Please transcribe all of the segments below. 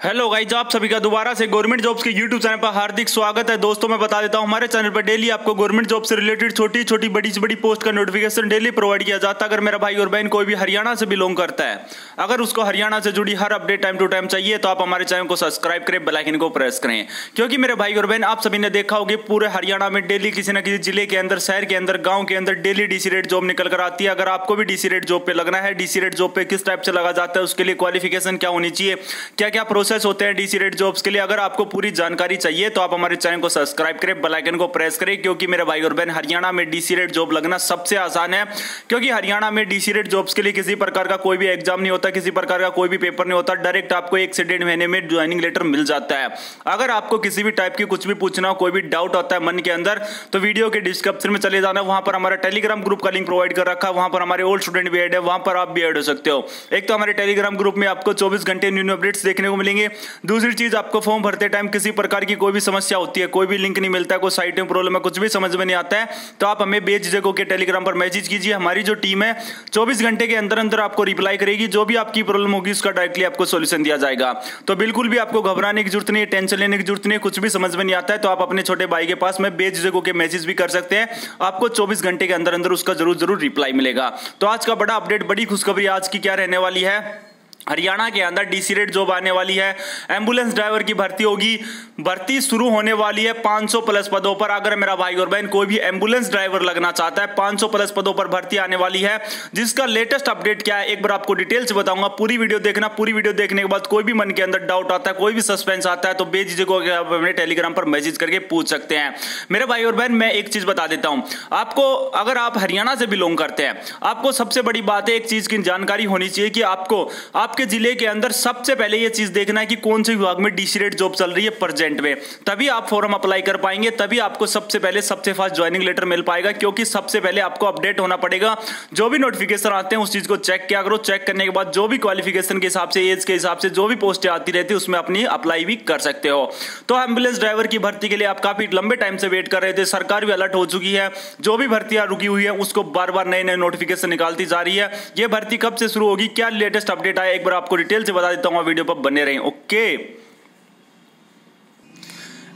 Hello guys आप सभी का दोबारा से गवर्नमेंट जॉब्स के यूट्यूब चैनल पर हार्दिक स्वागत है। दोस्तों, मैं बता देता हूँ, हमारे चैनल पर डेली आपको गवर्नमेंट जॉब से रिलेटेड छोटी छोटी बड़ी से बड़ी पोस्ट का नोटिफिकेशन डेली प्रोवाइड किया जाता है। अगर मेरा भाई और बहन कोई भी हरियाणा से बिलोंग करता है, अगर उसको हरियाणा से जुड़ी हर अपडेट टाइम टू टाइम चाहिए तो आप हमारे चैनल को सब्सक्राइब करें बेलाइकन को प्रेस करें। क्योंकि मेरे भाई और बहन, आप सभी ने देखा होगी, पूरे हरियाणा में डेली किसी न किसी ज़िले के अंदर, शहर के अंदर, गाँव के अंदर डेली डीसी रेट जॉब निकल कर आती है। अगर आपको भी डीसी रेट जॉब पे लगना है डीसी रेट जॉब पे किस टाइप से लगा जाता है, उसके लिए क्वालिफिकेशन क्या होनी चाहिए क्या क्या प्रोसेस होते हैं डीसी रेट जॉब्स के लिए। अगर आपको पूरी जानकारी चाहिए तो आप हमारे चैनल को सब्सक्राइब करें, बेल आइकन को प्रेस करें, क्योंकि मेरे भाई और बहन हरियाणा में डीसी रेट जॉब लगना सबसे आसान है। क्योंकि हरियाणा में डीसी रेट जॉब्स के लिए किसी प्रकार का कोई भी एग्ज़ाम नहीं होता, किसी प्रकार का कोई भी पेपर नहीं होता डायरेक्ट आपको एक से डेढ़ महीने में ज्वाइनिंग लेटर मिल जाता है। अगर आपको किसी भी टाइप की कुछ भी पूछना हो, कोई भी डाउट होता है मन के अंदर तो वीडियो के डिस्क्रिप्शन में चले जाना। वहाँ पर हमारा टेलीग्राम ग्रुप का लिंक प्रोवाइड कर रखा वहाँ पर हमारे ओल्ड स्टूडेंट भी एड है, वहाँ पर आप भी एड हो सकते हो। एक तो हमारे टेलीग्राम ग्रुप में आपको चौबीस घंटे न्यू अपडेट्स देखने को मिलेंगे। दूसरी चीज़, आपको फॉर्म भरते टाइम किसी प्रकार की कोई भी समस्या होती है, कोई भी लिंक नहीं मिलता है कोई साइट में प्रॉब्लम है, कुछ भी समझ में नहीं आता है तो आप हमें बेझिझक के टेलीग्राम पर मैसेज कीजिए। हमारी जो टीम है, चौबीस घंटे के अंदर अंदर आपको रिप्लाई करेगी। जो भी आपकी प्रॉब्लम होगी, उसका डायरेक्टली आपको सोल्यूशन दिया जाएगा। तो बिल्कुल भी आपको घबराने की ज़रूरत नहीं है टेंशन लेने की ज़रूरत नहीं है, कुछ भी समझ में नहीं आता है तो आप अपने छोटे भाई के पास में बेझिझक के मैसेज भी कर सकते हैं। आपको चौबीस घंटे के अंदर अंदर उसका ज़रूर ज़रूर रिप्लाई मिलेगा। तो आज का बड़ा अपडेट बड़ी खुशखबरी आज की क्या रहने वाली है? हरियाणा के अंदर डीसी रेट जॉब आने वाली है। एंबुलेंस ड्राइवर की भर्ती होगी। भर्ती शुरू होने वाली है 500 प्लस पदों पर। अगर मेरा भाई और बहन कोई भी एंबुलेंस ड्राइवर लगना चाहता है 500 प्लस पदों पर भर्ती आने वाली है। जिसका लेटेस्ट अपडेट क्या है, एक बार आपको डिटेल से बताऊँगा। पूरी वीडियो देखना। पूरी वीडियो देखने के बाद कोई भी मन के अंदर डाउट आता है, कोई भी सस्पेंस आता है तो बेझिझक आप अपने टेलीग्राम पर मैसेज करके पूछ सकते हैं। मेरे भाई और बहन, मैं एक चीज़ बता देता हूँ। आपको, अगर आप हरियाणा से बिलोंग करते हैं, आपको सबसे बड़ी बात है, एक चीज़ की जानकारी होनी चाहिए कि आपको आपके ज़िले के अंदर सबसे पहले यह चीज़ देखना है कि कौन से विभाग में डीसी रेट जॉब चल रही है प्रेजेंट में। तभी आप फॉर्म अप्लाई कर पाएँगे, तभी आपको सबसे पहले, सबसे फास्ट ज्वाइनिंग लेटर मिल पाएगा, क्योंकि सबसे पहले आपको अपडेट होना पड़ेगा। जो भी नोटिफिकेशन आते हैं, उस चीज़ को चेक किया करो। चेक करने के बाद जो भी क्वालिफिकेशन के हिसाब से एज के हिसाब से, जो भी पोस्ट आती रहती है, उसमें अपनी अप्लाई भी कर सकते हो। तो एंबुलेंस ड्राइवर की भर्ती के लिए आप काफ़ी लंबे टाइम से वेट कर रहे थे। सरकार भी अलर्ट हो चुकी है। जो भी भर्तियाँ रुकी हुई है, उसको बार बार नए नए नोटिफिकेशन निकालती जा रही है। ये भर्ती कब से शुरू होगी? क्या लेटेस्ट अपडेट आया? एक बार आपको डिटेल से बता देता हूँ वीडियो पर बने रहें, ओके?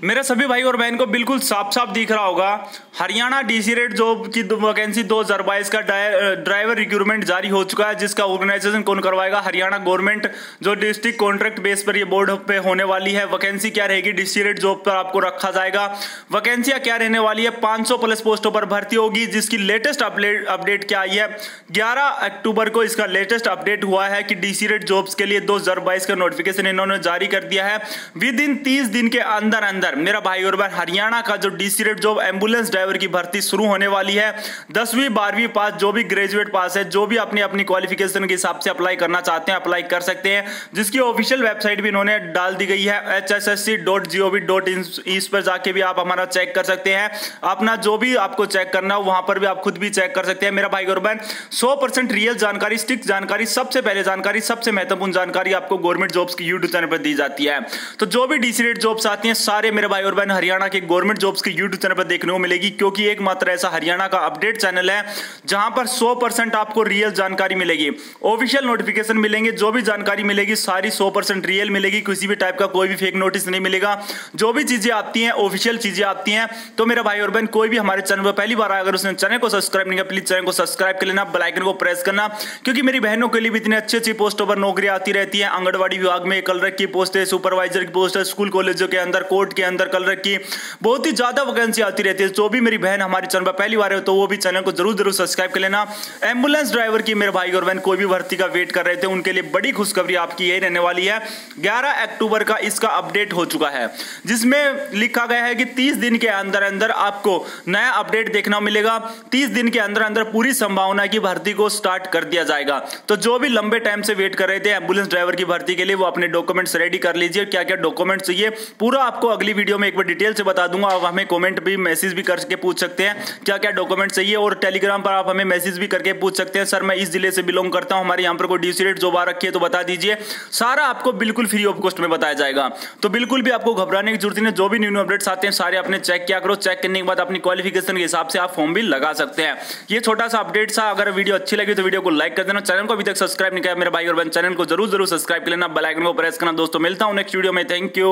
मेरा सभी भाई और बहन को बिल्कुल साफ़ साफ़ दिख रहा होगा हरियाणा डीसी रेट जॉब की वैकेंसी दो हज़ार बाईस का ड्राइवर रिक्रूटमेंट जारी हो चुका है, जिसका ऑर्गेनाइजेशन कौन करवाएगा? हरियाणा गवर्नमेंट जो डिस्ट्रिक्ट कॉन्ट्रैक्ट बेस पर ये बोर्ड पे होने वाली है। वैकेंसी क्या रहेगी? डीसी रेट जॉब पर आपको रखा जाएगा। वैकेंसियाँ क्या रहने वाली है? 500 प्लस पोस्टों पर भर्ती होगी, जिसकी लेटेस्ट अपडेट अपडेट क्या आई है? ग्यारह अक्टूबर को इसका लेटेस्ट अपडेट हुआ है कि डीसी रेट जॉब्स के लिए दो हज़ार बाईस का नोटिफिकेशन इन्होंने जारी कर दिया है। विद इन तीस दिन के अंदर अंदर मेरा भाई और बहन, हरियाणा का जो DC rate job ambulance driver की भर्ती शुरू होने वाली है। दसवीं, बारहवीं पास जो भी ग्रेजुएट पास है, जो भी अपनी अपनी क्वालिफिकेशन के हिसाब से अप्लाई करना चाहते हैं अप्लाई कर सकते हैं। जिसकी ऑफिशियल वेबसाइट भी इन्होंने डाल दी गई है H S S C dot G O V dot इस पर जाके भी आप हमारा चेक कर सकते हैं। अपना जो भी आपको चेक करना हो, वहाँ पर भी आप खुद भी चेक कर सकते हैं। मेरा भाई और बहन, सौ परसेंट रियल जानकारी स्टिक जानकारी, सबसे पहले जानकारी, सबसे महत्वपूर्ण जानकारी आपको गवर्नमेंट जॉब्स की यूट्यूब चैनल पर दी जाती है। तो जो भी डीसी रेट जॉब्स आती हैं, सारे मेरे भाई और बहन हरियाणा के गवर्नमेंट जॉब्स के यूट्यूब चैनल पर देखने को मिलेगी। क्योंकि एकमात्र ऐसा हरियाणा का अपडेट चैनल है, जहाँ पर 100 परसेंट आपको रियल जानकारी मिलेगी। ऑफिशियल नोटिफिकेशन मिलेंगे, जो भी जानकारी मिलेगी, सारी 100 परसेंट रियल मिलेगी, किसी भी टाइप का कोई भी फेक नोटिस नहीं मिलेगा। जो भी चीज़ें आती हैं ऑफिशियल चीज़ें आती हैं तो मेरा भाई और बहन, कोई भी हमारे चैनल पर पहली बार अगर उसने चैनल को सब्सक्राइब नहीं किया प्लीज़ चैनल को सब्सक्राइब कर लेना बेलाइकन को प्रेस करना, क्योंकि मेरी बहनों के लिए भी इतनी अच्छी अच्छी पोस्टों पर नौकरी आती रहती है। आंगनबाड़ी विभाग में कलरक की पोस्ट है सुपरवाइजर की पोस्ट है स्कूल कॉलेजों के अंदर कोर्ट के अंदर कलरक की बहुत ही ज़्यादा वैकेंसी आती रहती है। जो भी मेरी बहन हमारे चैनल पर पहली बार है तो वो भी चैनल को ज़रूर ज़रूर सब्सक्राइब कर लेना। एंबुलेंस ड्राइवर की मेरे भाई और बहन कोई भी भर्ती का वेट कर रहे थे, उनके लिए बड़ी खुशखबरी आपकी यही रहने वाली है। 11 अक्टूबर का इसका अपडेट हो चुका है, जिसमें लिखा गया है कि 30 दिन के अंदर अंदर आपको नया अपडेट देखना मिलेगा। 30 दिन के अंदर अंदर पूरी संभावना की भर्ती को स्टार्ट कर दिया जाएगा। तो जो भी लंबे टाइम से वेट कर रहे थे एंबुलेंस ड्राइवर की भर्ती के लिए, वो अपने डॉक्यूमेंट्स रेडी कर लीजिए। क्या क्या डॉक्यूमेंट चाहिए, पूरा आपको अगली वीडियो में एक बार डिटेल से बता दूँगा। आप हमें कॉमेंट भी, मैसेज भी करके पूछ सकते हैं। क्या क्या डॉक्यूमेंट चाहिए और टेलीग्राम पर आप हमें मैसेज भी करके पूछ सकते हैं। सर, मैं इस ज़िले से बिलोंग करता हूँ, हमारे यहाँ पर कोई ड्यूसी रेट जो बार रखी है तो बता दीजिए। सारा आपको बिल्कुल फ्री ऑफ़ कॉस्ट में बताया जाएगा। तो बिल्कुल भी आपको घबराने की ज़रूरत नहीं जो भी न्यू अपडेट्स आते हैं, सारे अपने चेक किया करो। चेक करने के बाद अपनी क्वालिफिकेशन के हिसाब से आप फॉर्म भी लगा सकते हैं। ये छोटा सा अपडेट था। अगर वीडियो अच्छी लगी तो वीडियो को लाइक कर देना। चैनल को अभी तक सब्सक्राइब नहीं किया मेरे भाई और बहन चैनल को ज़रूर ज़रूर सब्सक्राइब कर लेना बेल आइकन को प्रेस करना। दोस्तों, मिलता हूँ नेक्स्ट वीडियो में। Thank you